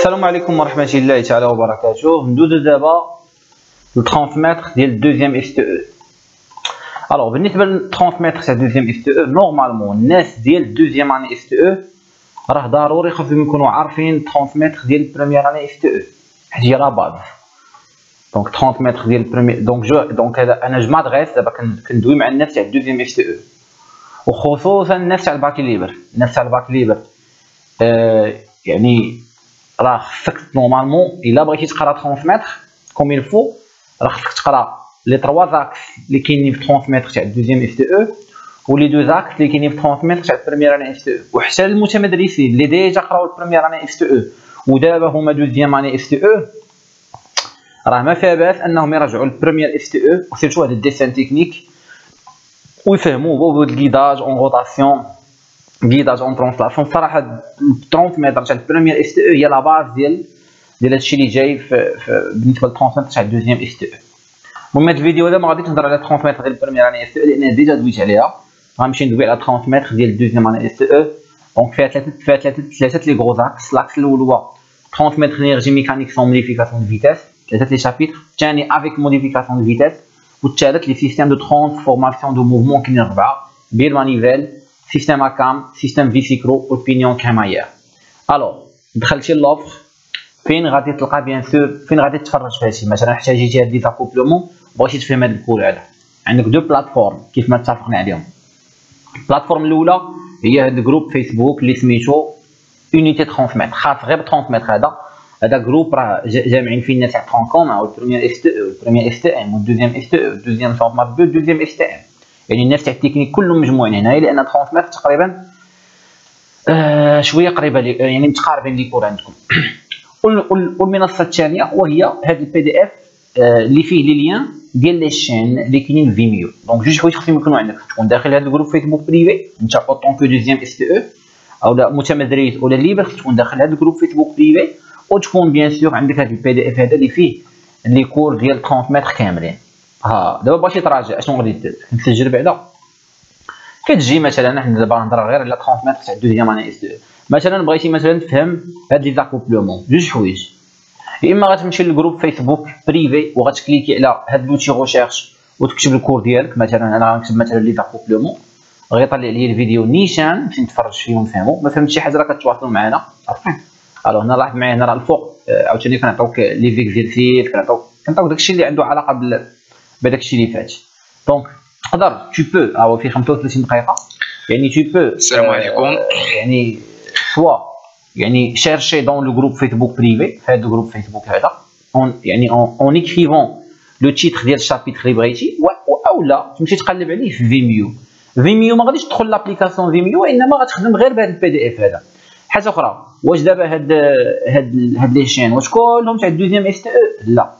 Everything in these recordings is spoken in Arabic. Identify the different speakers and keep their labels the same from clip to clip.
Speaker 1: السلام عليكم ورحمة الله تعالى وبركاته ندوزو دابا ل transmettre ديال ال deuxième STE alors بالنسبة ل transmettre تاع deuxième STE normalement الناس ديال ال deuxième année STE راه ضروري خاصهم يكونوا عارفين transmettre ديال ال première année STE حيت هي la base donc transmettre ديال ال première donc je donc أنا je m'adresse دابا كندوي مع الناس تاع ال deuxième STE وخصوصا الناس تاع ال bac libre الناس تاع ال bac libre آه يعني راه خصك normalement إلا بغيتي تقرا transmettre comme il faut راه خصك تقرا les trois axes اللي كاينين في transmettre تاع ال deuxième STE و les deux axes اللي كاينين في transmettre تاع ال première année STE وحتى المتمدرسين اللي déjà قراو ال première année STE ودابا هما deuxième année STE راه ما فيها باس أنهم يرجعوا ال première STE و surtout هذا ال dessin technique ويفهموا bon ال guidage en rotation guidage en translation الصراحه transmettre تاع ال première STE هي la base ديال ديال هادشي اللي جاي في, في بالنسبة ل transmettre تاع ال deuxième STE. المهم هاد الفيديو هذا ما غاديش نهضر على transmettre ديال ال première année STE لأن déjà دويت عليها. غنمشي ندوي على transmettre ديال ال deuxième année STE. donc فيها ثلاثة فيها ثلاثة ثلاثة les grands axes l'axe الأول هو transmettre énergie mécanique sans modification de vitesse ثلاثة les chapitres الثاني avec modification de vitesse والثالث les systèmes de transformation de mouvement كاينين اربعه bielle manivelle système à came système vis-écrou ou pignon crémaillère alors دخلتي لوفر فين غادي تلقى bien sûr فين غادي تفرج في هادشي مثلا احتاجيتي هاد les accouplements بغيتي تفهم هاد ال cours هذا. عندك deux plateformes كيف ما اتفقنا عليهم. ال plateforme الأولى هي هاد ال groupe Facebook اللي سميتو unité transmettre خاص غير transmettre هذا. هذا groupe راه جامعين فيه الناس تاع tronc commun ال première STE ال première STM وال deuxième STE ال deuxième format 2 ال deuxième STM يعني الناس تاع التكنيك كلهم مجموعين هنايا لأن transmettre تقريبا آه شوية قريبة يعني متقاربين les cours عندكم والمنصة الثانية وهي هذا ال PDF اللي فيه les liens ديال les chaînes اللي كاينين Vimeo donc جوج حوايج خصهم يكونوا عندك. تكون داخل هذا ال groupe Facebook privé انت en tant que deuxième STE أو لا متمدرس ولا libre تكون داخل هذا ال groupe Facebook privé وتكون bien sûr عندك هذا ال PDF هذا اللي فيه les cours ديال transmettre كاملين. ها دابا بغيتي تراجع اشنو غادي دير نسجل بعدا. كتجي مثلا حنا دابا نهضر غير على transmettre تاع deuxième année STE مثلا بغيتي مثلا تفهم هاد les accouplements جوج حوايج. يا إما غتمشي لل groupe Facebook privé وغتكليكي على هاد l'outil recherche وتكتب ال cours ديالك. مثلا أنا غنكتب مثلا les accouplements غيطلع لي الفيديو نيشان نمشي نتفرج فيه ونفهمو ما فهمتش شي حاجة راه كتواصلوا معنا. صافي ألو هنا لاحظ معايا هنا راه الفوق. عاوتاني كنعطيوك لي فيكزيرسيس كنعطيوك كنعطيوك داكشي اللي عنده علاقة بال بهذاك الشيء اللي فات. دونك تقدر تو بو هو في 35 دقيقة. يعني تو بو
Speaker 2: السلام عليكم.
Speaker 1: يعني سوا يعني شيرشي دون لو جروب فيسبوك بريفي في هذا الجروب فيسبوك هذا. اون يعني اون ايكريفون le titre ديال ال chapitre اللي بغيتي أو لا تمشي تقلب عليه في Vimeo Vimeo ما غاديش تدخل l'application Vimeo وإنما غتخدم غير بهذا ال PDF هذا. حاجة أخرى واش دابا هاد هاد هاد les chaînes واش كلهم تاع ال deuxième STE لا.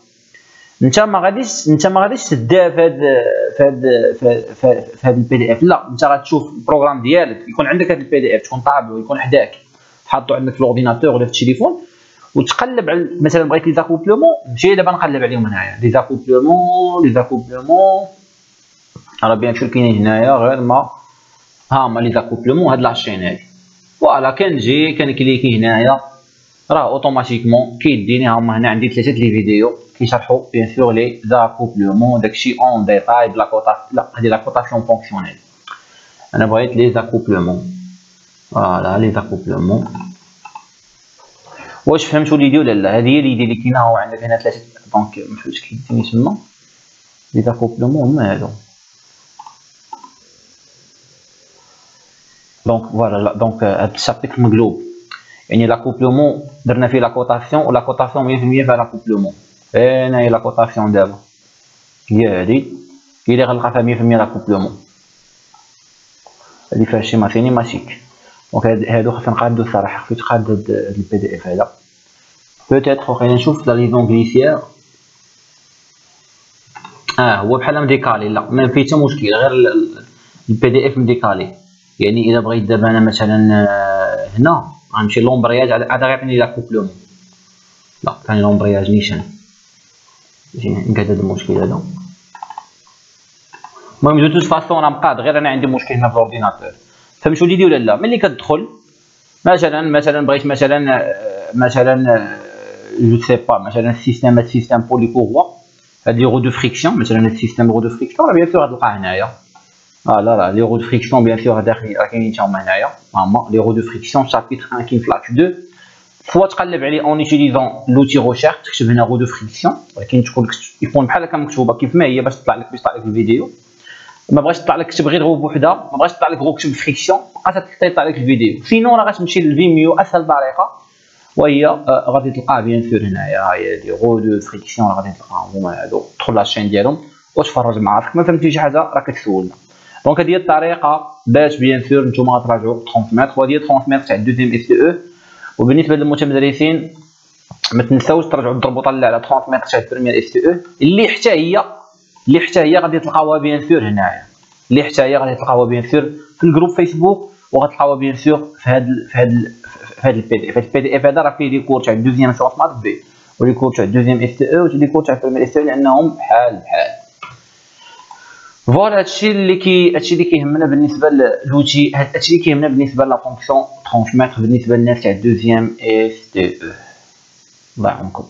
Speaker 1: انت ما غاديش انت ما غاديش تديها في هذا في هذا في هذا ال PDF لا انت غتشوف ال programme ديالك يكون عندك هذا ال PDF تكون طابعو يكون حداك. حاطو عندك في ال ordinateur ولا في التليفون وتقلب على مثلا بغيت les accouplements نمشي دابا نقلب عليهم هنايا. les accouplements les accouplements. راه bien sûr كاينين هنايا غير ما ها هما les accouplements هاد la chaîne هادي. voilà كنجي كنكليكي هنايا. راه automatiquement كيديني ها هما هنا عندي ثلاثة les vidéos كيشرحوا bien sûr les accouplements داكشي en détail ب la cota لا هادي la cotation fonctionnelle أنا بغيت les accouplements فوالا لي زاكوبلومون واش فهمتوا ليدي ولا لا؟ هذه هي ليدي اللي كاينة هو عندك هنا ثلاثة دونك ما فهمتش كيديني تما لي زاكوبلومون هما هادو. دونك فوالا دونك هاد الشابيتر مقلوب. يعني لاكوبلومون درنا فيه لاكوتاسيون و لاكوتاسيون 100% فيها لاكوبلومون هنا هي لاكوتاسيون دابا هي هادي هي اللي غنلقى فيها 100% لاكوبلومون هادي فيها شيما cinématique donc هادو خاصنا نقادو الصراحه خصو يتقاد هاد ال PDF هذا peut-être خلينا نشوف la liaison glissière آه هو بحال ميديكالي لا ما فيه حتى مشكل غير ال PDF ميديكالي يعني اذا بغيت دابا أنا مثلا هنا غنمشي l'embrayage عاد غيعطيني l'accouplement لا ثاني l'embrayage نيشان. نقاد هذا المشكل هذا. المهم de toute façon راه مقاد. غير أنا عندي مشكل هنا في ال ordinateur. فهمتوا l'idée ولا لا؟ ملي كتدخل مثلا مثلا بغيت مثلا مثلا je sais pas مثلا système système poulies-courroie هاد les roues de friction مثلا ال système roues de friction. راه bien sûr غتلقاه هنايا. آه لا لا les roues de friction bien sûr داخل راه كاينين تاهما هنايا هما les roues de friction chapitre 1 كاين في l'axe 2 فوا تقلب عليه en utilisant l'outil recherche تكتب هنا roues de friction ولكن تكون يكون بحال هكا مكتوبه كيف ما هي باش تطلع لك باش تطلع لك la vidéo ما بغاش تطلع لك كتب غير غو بوحده ما بغاش تطلع لك roue كتب friction بقات تطلع لك la vidéo sinon راه غتمشي للفيميو اسهل طريقه وهي آه، غادي تلقاه bien sûr هنايا هاي des roues de friction غادي تلقاهم هما هادو تدخل la chaîne ديالهم وتفرج مع راسك ما فهمتي شي حاجة راه كتسولنا donc هذه الطريقة باش bien sûr نتوما غتراجعوا 30 متر وهذه 30 متر تاع ال deuxième SO وبالنسبه للمتمدرسين ما تنساوش ترجعوا طلع على 30 متر تاع ال première SO اللي حتى هي اللي حتى هي غادي تلقاوها bien sûr هنايا اللي حتى هي غادي تلقاوها bien sûr في ال groupe فيسبوك وغتلقاوها bien sûr في هاد في هاد في هاد ال PDF ال PDF هذا راه فيه les cours تاع ال deuxième sciences maths B و les cours تاع ال deuxième SO و les cours تاع ال première SO لانهم بحال بحال voilà هادشي اللي كي هادشي اللي كيهمنا بالنسبة للوتي هادشي اللي كيهمنا بالنسبة la fonction transmettre بالنسبة للناس تاع ال deuxième STE الله يعاونكم